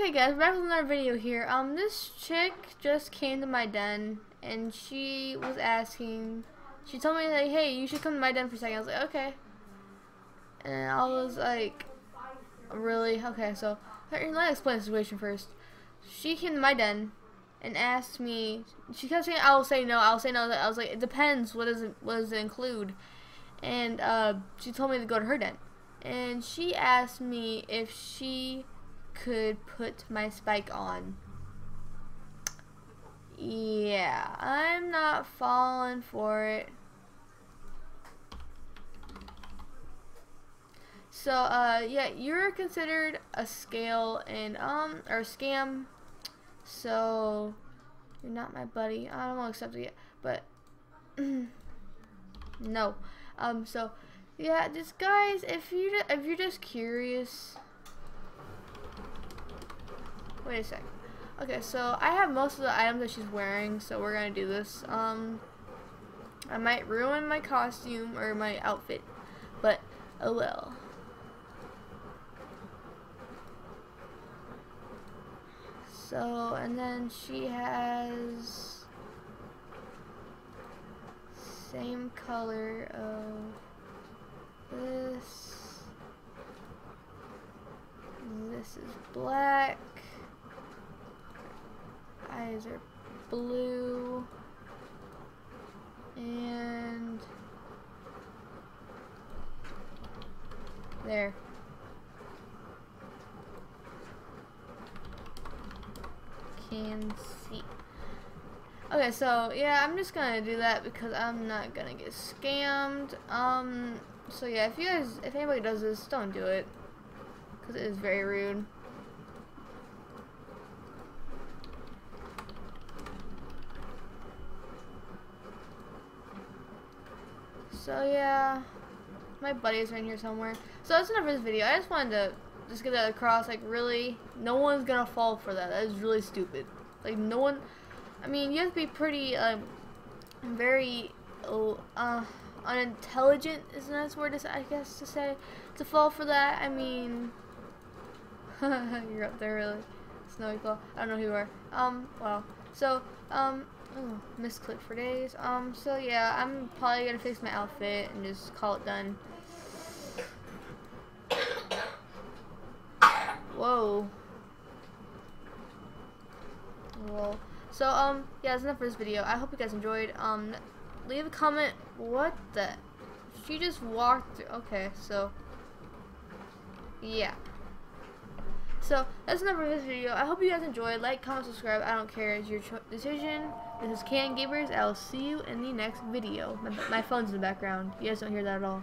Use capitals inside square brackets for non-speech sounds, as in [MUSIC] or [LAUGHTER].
Hey guys, back with another video here. Um, this chick just came to my den, and she was asking, she told me like, hey, you should come to my den for a second. I was like, okay. And I was like, really? Okay, so, let me explain the situation first. She came to my den, and asked me, she kept saying, I'll say no, I'll say no. I was like, it depends, what does it, what does it include? And, uh, she told me to go to her den. And she asked me if she could put my spike on. Yeah, I'm not falling for it. So, uh, yeah, you're considered a scale and, um, or scam. So, you're not my buddy. I don't want to accept it yet, but, [CLEARS THROAT] no. Um, so, yeah, just guys, if you if you're just curious, Wait a sec. Okay, so I have most of the items that she's wearing, so we're gonna do this. Um, I might ruin my costume or my outfit, but oh well. So, and then she has same color of this. This is black eyes are blue. And there. Can see. Okay so yeah I'm just gonna do that because I'm not gonna get scammed. Um so yeah if you guys if anybody does this don't do it. Because it is very rude So yeah, my buddy's right here somewhere. So that's enough for this video. I just wanted to just get that across. Like really, no one's gonna fall for that. That is really stupid. Like no one. I mean, you have to be pretty, um, very, uh, unintelligent. Is a nice word I guess to say to fall for that. I mean, [LAUGHS] you're up there really. Snowy Claw. I don't know who you are. Um. Wow. So um. Oh, misclick for days. Um, so yeah, I'm probably gonna fix my outfit and just call it done. Whoa. Well, so um, yeah, that's enough for this video. I hope you guys enjoyed. Um, leave a comment. What the? She just walked. Through. Okay, so yeah. So that's enough for this video. I hope you guys enjoyed. Like, comment, subscribe. I don't care. It's your decision. This is Cand Gamerss. I'll see you in the next video. My, my phone's in the background. You guys don't hear that at all.